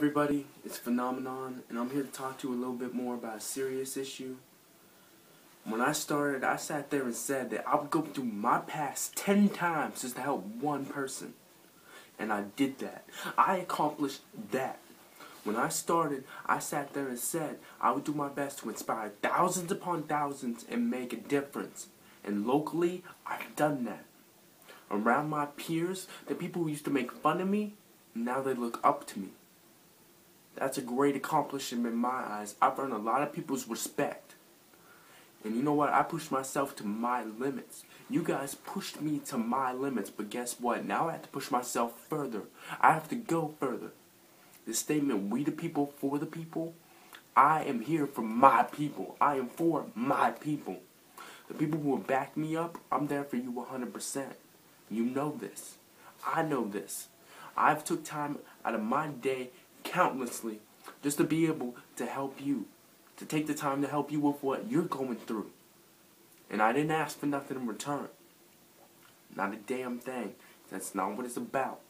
everybody, it's Phenomenon, and I'm here to talk to you a little bit more about a serious issue. When I started, I sat there and said that I would go through my past 10 times just to help one person. And I did that. I accomplished that. When I started, I sat there and said I would do my best to inspire thousands upon thousands and make a difference. And locally, I've done that. Around my peers, the people who used to make fun of me, now they look up to me. That's a great accomplishment in my eyes. I've earned a lot of people's respect. And you know what? I pushed myself to my limits. You guys pushed me to my limits, but guess what? Now I have to push myself further. I have to go further. The statement, we the people, for the people, I am here for my people. I am for my people. The people who will back me up, I'm there for you 100%. You know this. I know this. I've took time out of my day countlessly just to be able to help you, to take the time to help you with what you're going through. And I didn't ask for nothing in return. Not a damn thing. That's not what it's about.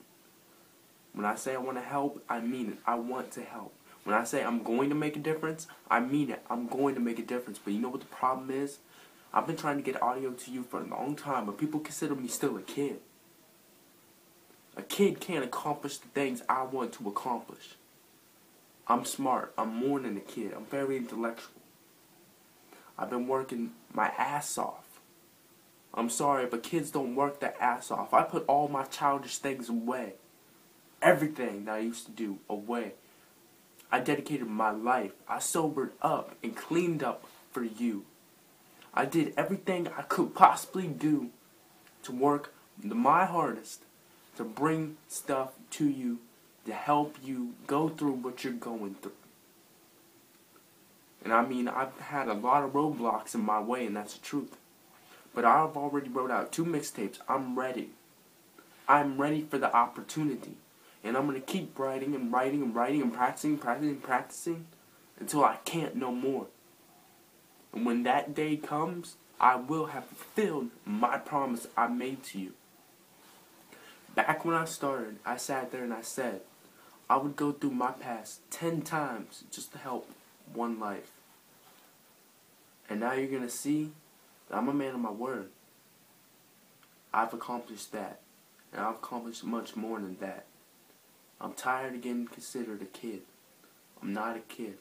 When I say I want to help, I mean it. I want to help. When I say I'm going to make a difference, I mean it. I'm going to make a difference. But you know what the problem is? I've been trying to get audio to you for a long time, but people consider me still a kid. A kid can't accomplish the things I want to accomplish. I'm smart. I'm more than a kid. I'm very intellectual. I've been working my ass off. I'm sorry, but kids don't work their ass off. I put all my childish things away. Everything that I used to do away. I dedicated my life. I sobered up and cleaned up for you. I did everything I could possibly do to work my hardest to bring stuff to you to help you go through what you're going through. And I mean, I've had a lot of roadblocks in my way, and that's the truth. But I've already wrote out two mixtapes. I'm ready. I'm ready for the opportunity. And I'm going to keep writing and writing and writing and practicing, practicing, practicing until I can't no more. And when that day comes, I will have fulfilled my promise I made to you. Back when I started, I sat there and I said, I would go through my past 10 times just to help one life. And now you're going to see that I'm a man of my word. I've accomplished that. And I've accomplished much more than that. I'm tired of getting considered a kid. I'm not a kid.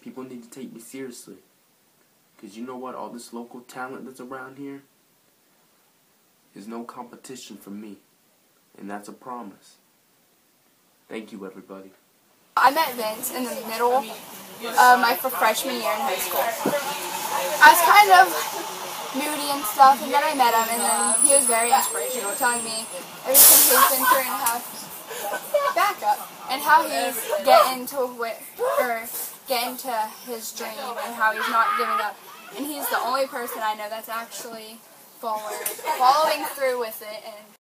People need to take me seriously. Because you know what? All this local talent that's around here is no competition for me. And that's a promise. Thank you, everybody. I met Vince in the middle of my freshman year in high school. I was kind of moody and stuff, and then I met him, and then he was very inspirational, telling me everything he's been through and how back up, and how he's getting to or getting to his dream, and how he's not giving up. And he's the only person I know that's actually following, following through with it and